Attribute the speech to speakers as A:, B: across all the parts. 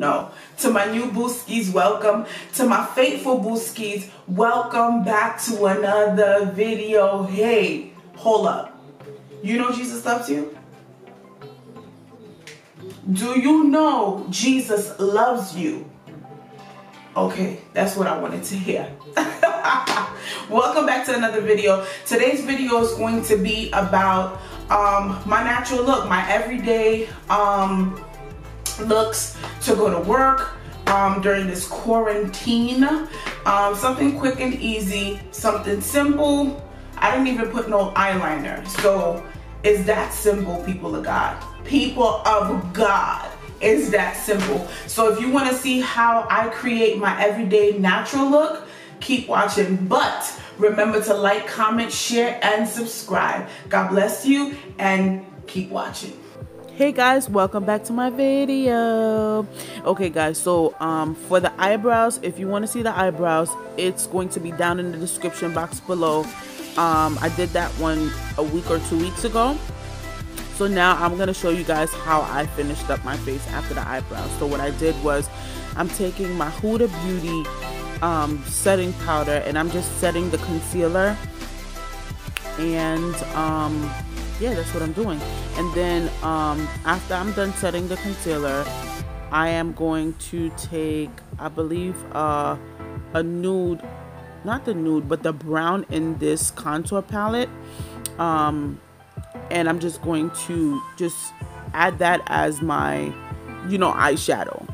A: No. To my new booskies, welcome. To my faithful booskies, welcome back to another video. Hey, hold up. You know Jesus loves you? Do you know Jesus loves you? Okay, that's what I wanted to hear. Welcome back to another video. Today's video is going to be about um, my natural look, my everyday um, looks to go to work um, during this quarantine. Um, something quick and easy, something simple. I didn't even put no eyeliner. So it's that simple, people of God. People of God is that simple. So if you want to see how I create my everyday natural look, keep watching. But remember to like, comment, share, and subscribe. God bless you and keep watching.
B: Hey guys, welcome back to my video. Okay guys, so um for the eyebrows, if you want to see the eyebrows, it's going to be down in the description box below. Um I did that one a week or two weeks ago so now I'm going to show you guys how I finished up my face after the eyebrows. So what I did was I'm taking my Huda Beauty um, setting powder and I'm just setting the concealer and um, yeah that's what I'm doing. And then um, after I'm done setting the concealer I am going to take I believe uh, a nude not the nude but the brown in this contour palette. Um, and I'm just going to just add that as my you know eyeshadow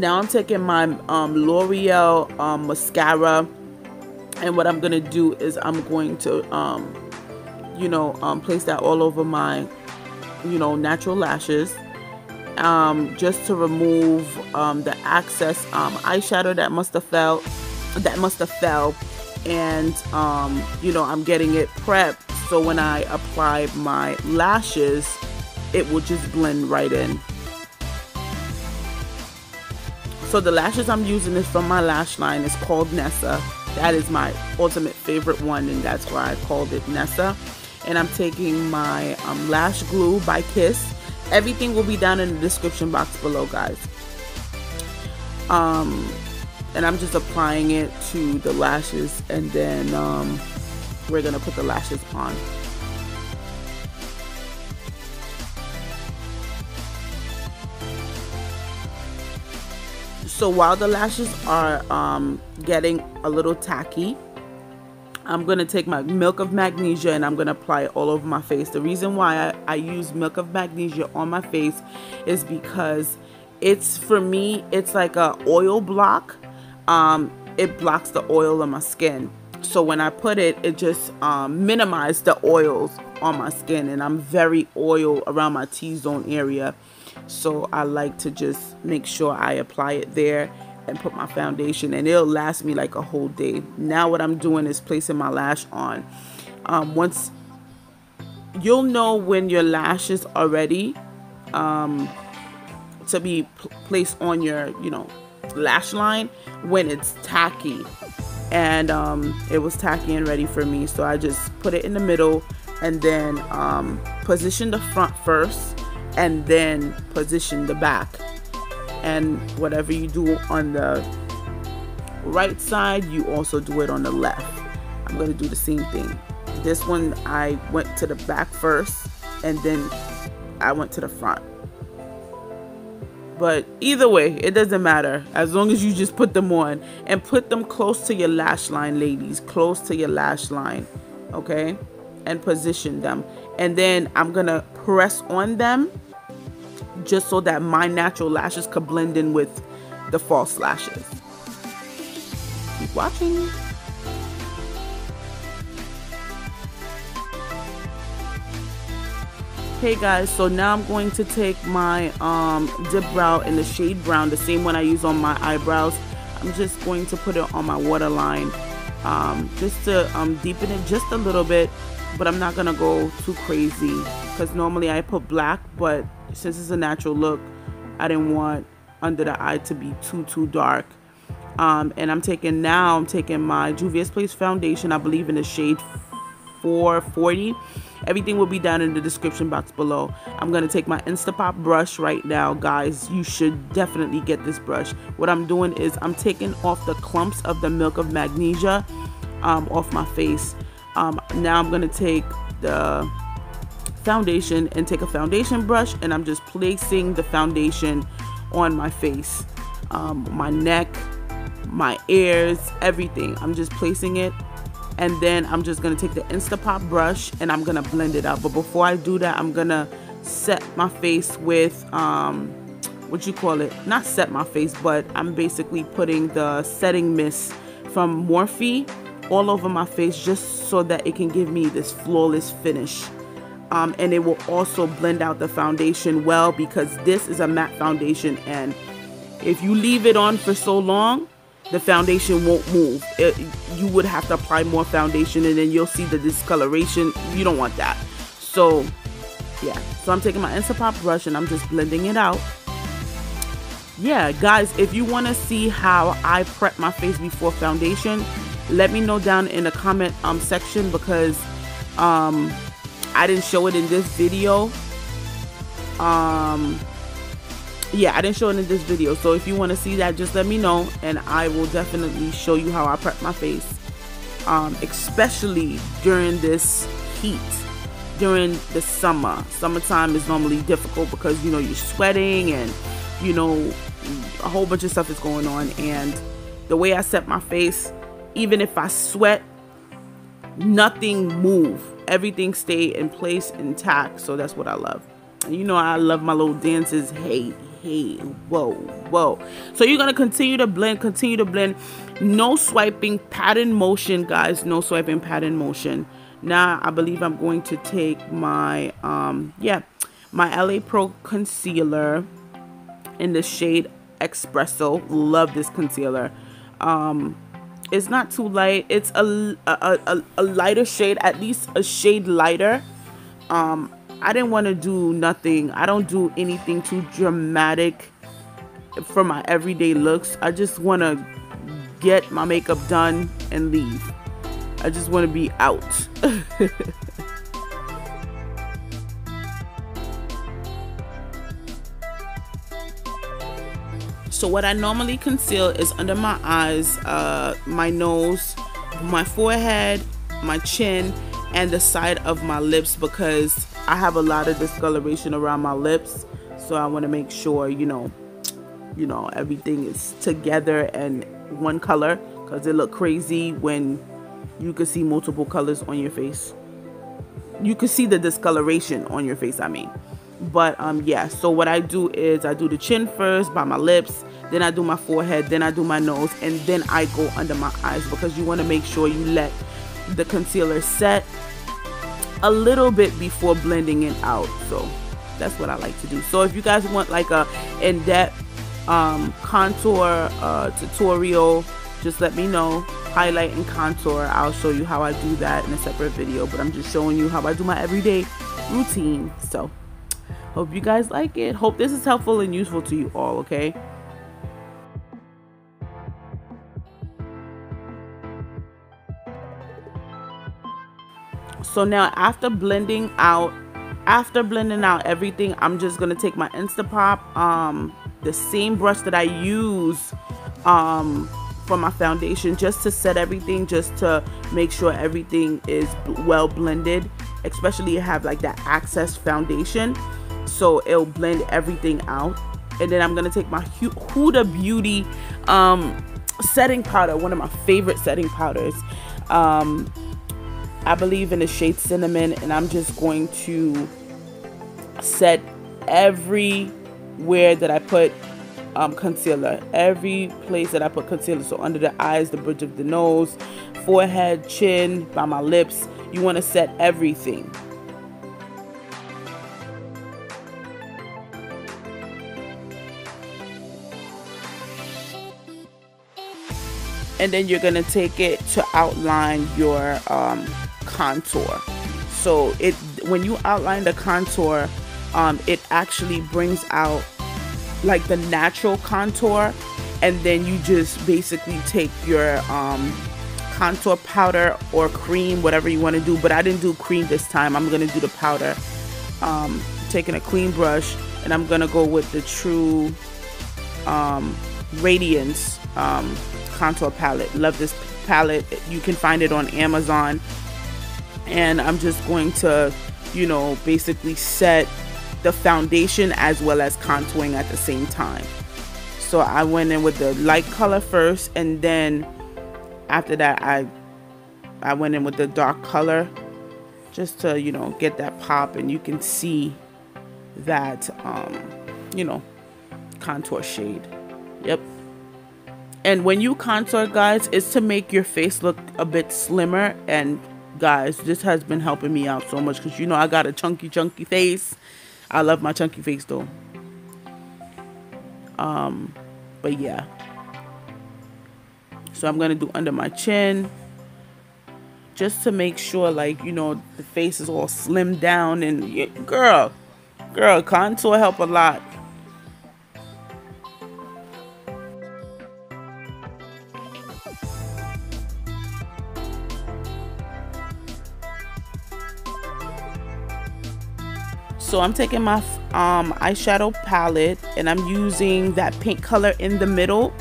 B: now I'm taking my um, L'Oreal um, mascara and what I'm gonna do is I'm going to um, you know um, place that all over my you know natural lashes um, just to remove um, the excess eyeshadow that must have fell that must have fell. And you know I'm getting it prepped so when I apply my lashes it will just blend right in so the lashes I'm using is from my lash line. It's called Nessa. That is my ultimate favorite one and that's why I called it Nessa. And I'm taking my um, lash glue by Kiss. Everything will be down in the description box below guys. Um, and I'm just applying it to the lashes and then um, we're going to put the lashes on. So while the lashes are um, getting a little tacky, I'm going to take my milk of magnesia and I'm going to apply it all over my face. The reason why I, I use milk of magnesia on my face is because it's, for me, it's like a oil block. Um, it blocks the oil on my skin. So when I put it, it just um, minimizes the oils on my skin. And I'm very oil around my T-zone area so I like to just make sure I apply it there and put my foundation and it'll last me like a whole day. Now what I'm doing is placing my lash on. Um, once you'll know when your lashes are ready um, to be placed on your you know lash line when it's tacky. And um, it was tacky and ready for me so I just put it in the middle and then um, position the front first and then position the back. And whatever you do on the right side you also do it on the left. I'm going to do the same thing. This one I went to the back first and then I went to the front. But either way it doesn't matter. As long as you just put them on and put them close to your lash line ladies close to your lash line okay? And position them and then I'm gonna press on them just so that my natural lashes could blend in with the false lashes. Keep watching. Hey guys, so now I'm going to take my um, dip brow in the shade brown, the same one I use on my eyebrows. I'm just going to put it on my waterline um, just to um, deepen it just a little bit, but I'm not gonna go too crazy because normally I put black, but since it's a natural look, I didn't want under the eye to be too, too dark. Um, and I'm taking now, I'm taking my Juvia's Place foundation, I believe in the shade 440 everything will be down in the description box below. I'm to take my instapop brush right now guys. You should definitely get this brush. What i'm doing is i'm taking off the clumps of the milk of magnesia um, off my face um, now i'm to take the foundation and take a foundation brush and i'm just placing the foundation on my face. Um, my neck my ears everything. I'm just placing it and then I'm just gonna take the Instapop brush and I'm gonna blend it out. But before I do that I'm gonna set my face with um, what you call it? Not set my face but I'm basically putting the setting mist from Morphe all over my face just so that it can give me this flawless finish um, and it will also blend out the foundation well because this is a matte foundation and if you leave it on for so long the foundation won't move. It, you would have to apply more foundation and then you'll see the discoloration. You don't want that. So yeah, so I'm taking my Instapop brush and I'm just blending it out. Yeah, guys, if you want to see how I prep my face before foundation, let me know down in the comment um section because um I didn't show it in this video. Um yeah i didn't show it in this video. So if you want to see that just let me know and i will definitely show you how i prep my face um, especially during this heat during the summer. Summertime is normally difficult because you know you're sweating and you know a whole bunch of stuff is going on. And the way i set my face even if i sweat nothing move. Everything stay in place intact. So that's what i love. You know i love my little dances. Hey hey whoa whoa. So you're gonna continue to blend continue to blend. No swiping pattern motion guys. No swiping pattern motion. Now i believe i'm going to take my um yeah my la pro concealer in the shade espresso love this concealer. Um it's not too light it's a, a, a, a lighter shade at least a shade lighter um I didn't want to do nothing. I don't do anything too dramatic for my everyday looks. I just want to get my makeup done and leave. I just want to be out. so what I normally conceal is under my eyes, uh, my nose, my forehead, my chin, and the side of my lips because I have a lot of discoloration around my lips. So I want to make sure you know you know everything is together and one color because it look crazy when you can see multiple colors on your face. You can see the discoloration on your face I mean but um yeah so what I do is I do the chin first by my lips then I do my forehead then I do my nose and then I go under my eyes because you want to make sure you let the concealer set a little bit before blending it out. So that's what I like to do. So if you guys want like a in-depth um, contour uh, tutorial just let me know. Highlight and contour. I'll show you how I do that in a separate video but I'm just showing you how I do my everyday routine. So hope you guys like it. Hope this is helpful and useful to you all okay? So now after blending out after blending out everything i'm just gonna take my instapop um the same brush that i use um for my foundation just to set everything just to make sure everything is well blended especially have like that access foundation so it'll blend everything out. And then i'm gonna take my huda beauty um setting powder one of my favorite setting powders. Um I believe in the shade cinnamon and I'm just going to set everywhere that I put um, concealer. Every place that I put concealer so under the eyes the bridge of the nose forehead chin by my lips you want to set everything and then you're gonna take it to outline your um, contour. So it when you outline the contour um, it actually brings out like the natural contour and then you just basically take your um, contour powder or cream whatever you want to do but I didn't do cream this time. I'm gonna do the powder. Um, taking a clean brush and I'm gonna go with the true um, radiance um, contour palette. Love this palette. You can find it on Amazon. And I'm just going to you know basically set the foundation as well as contouring at the same time. So I went in with the light color first and then after that I I went in with the dark color just to you know get that pop and you can see that um you know contour shade. Yep and when you contour guys is to make your face look a bit slimmer. And guys this has been helping me out so much because you know I got a chunky chunky face. I love my chunky face though. Um but yeah. So I'm gonna do under my chin just to make sure like you know the face is all slimmed down. And girl girl contour help a lot So I'm taking my um, eyeshadow palette and I'm using that pink color in the middle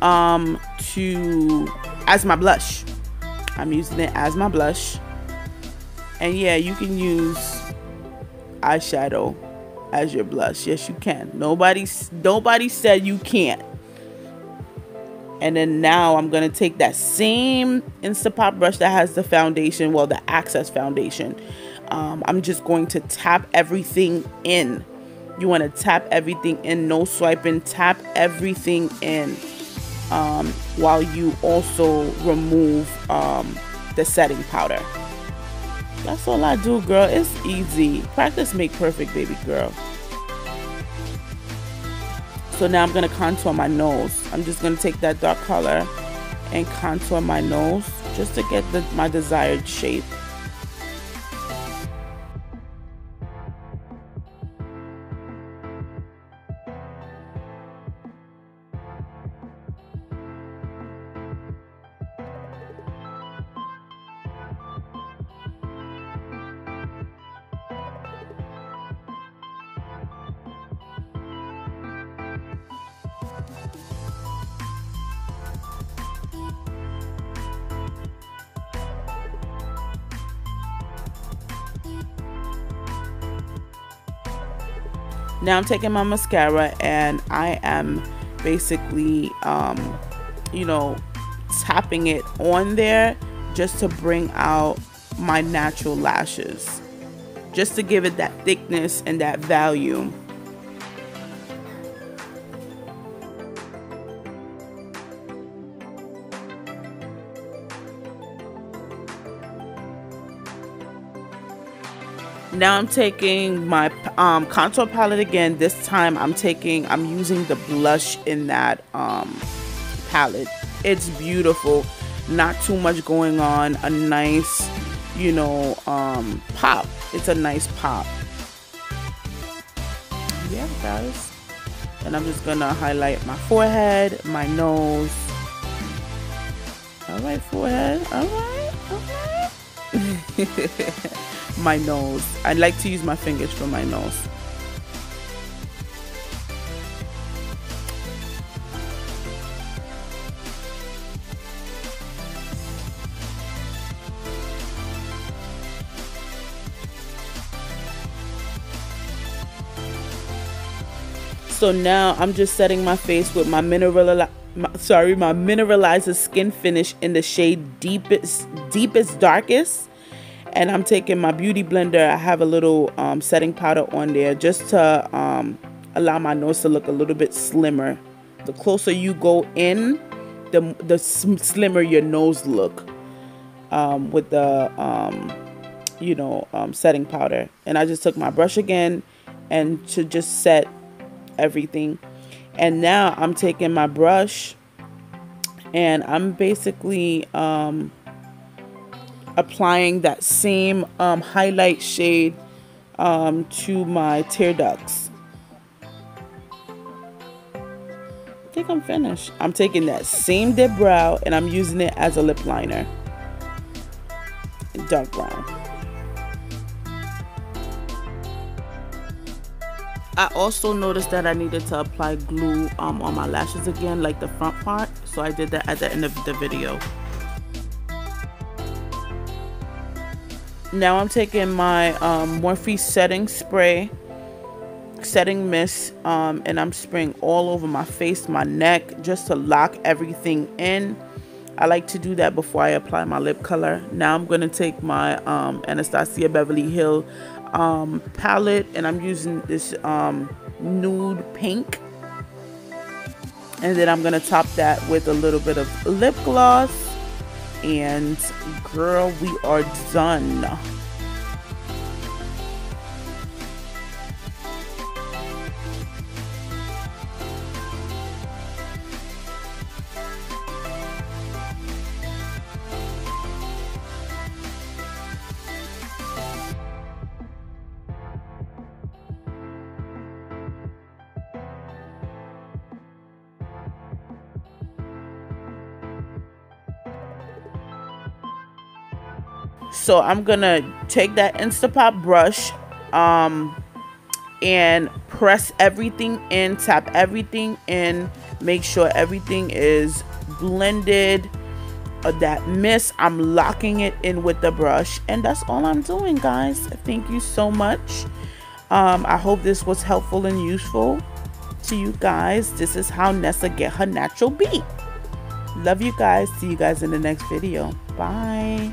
B: um, to as my blush. I'm using it as my blush. And yeah, you can use eyeshadow as your blush. Yes, you can. Nobody nobody said you can't. And then now I'm going to take that same Instapop brush that has the foundation, well, the Access foundation um, I'm just going to tap everything in. You want to tap everything in, no swiping, tap everything in um, while you also remove um, the setting powder. That's all I do, girl. It's easy. Practice make perfect, baby girl. So now I'm going to contour my nose. I'm just going to take that dark color and contour my nose just to get the, my desired shape. Now I'm taking my mascara and I am basically, um, you know, tapping it on there just to bring out my natural lashes. Just to give it that thickness and that volume. Now I'm taking my um, contour palette again. This time I'm taking, I'm using the blush in that um, palette. It's beautiful. Not too much going on. A nice, you know, um, pop. It's a nice pop. Yeah, guys. And I'm just going to highlight my forehead, my nose. All right, forehead. All right, all right. my nose. I like to use my fingers for my nose. So now I'm just setting my face with my mineral my, sorry, my mineralizer skin finish in the shade deepest deepest darkest and I'm taking my beauty blender. I have a little um, setting powder on there just to um, allow my nose to look a little bit slimmer. The closer you go in the, the slimmer your nose look um, with the um, you know um, setting powder. And I just took my brush again and to just set everything. And now I'm taking my brush and I'm basically um, applying that same um, highlight shade um, to my tear ducts. I think I'm finished. I'm taking that same dip brow and I'm using it as a lip liner. Dark brown. I also noticed that I needed to apply glue um, on my lashes again, like the front part. So I did that at the end of the video. Now I'm taking my um, Morphe setting spray, setting mist, um, and I'm spraying all over my face, my neck, just to lock everything in. I like to do that before I apply my lip color. Now I'm going to take my um, Anastasia Beverly Hill um, palette and I'm using this um, nude pink and then I'm gonna top that with a little bit of lip gloss and girl we are done So I'm gonna take that Instapop brush um, and press everything in, tap everything in, make sure everything is blended. Uh, that mist, I'm locking it in with the brush, and that's all I'm doing, guys. Thank you so much. Um, I hope this was helpful and useful to you guys. This is how Nessa get her natural beat. Love you guys. See you guys in the next video. Bye.